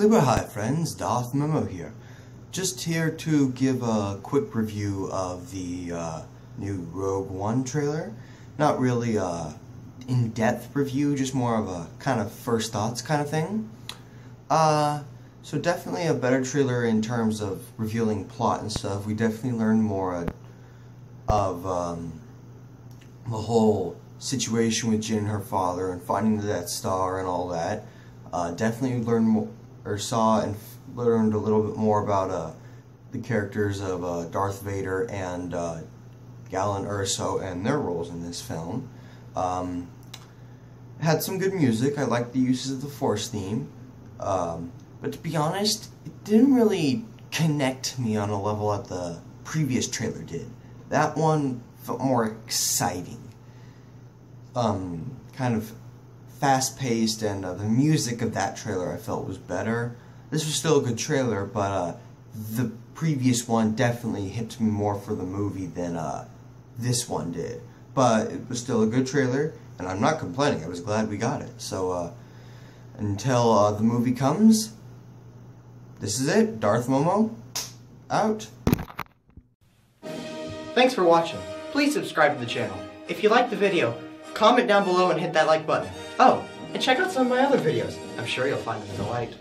Kleber Hi friends, Darth Momo here. Just here to give a quick review of the uh, new Rogue One trailer. Not really a in-depth review, just more of a kind of first thoughts kind of thing. Uh, so definitely a better trailer in terms of revealing plot and stuff. We definitely learned more of um, the whole situation with Jyn and her father and finding the Death Star and all that. Uh, definitely learned more, or saw and learned a little bit more about uh, the characters of uh, Darth Vader and uh, Galen Erso and their roles in this film. Um, had some good music. I liked the uses of the Force theme. Um, but to be honest, it didn't really connect me on a level that the previous trailer did. That one felt more exciting. Um, kind of fast paced, and uh, the music of that trailer I felt was better. This was still a good trailer, but uh, the previous one definitely hit me more for the movie than uh, this one did. But it was still a good trailer, and I'm not complaining. I was glad we got it. So uh, until uh, the movie comes, this is it. Darth Momo, out. Thanks for watching. Please subscribe to the channel. If you liked the video, comment down below and hit that like button. Oh, and check out some of my other videos. I'm sure you'll find them light.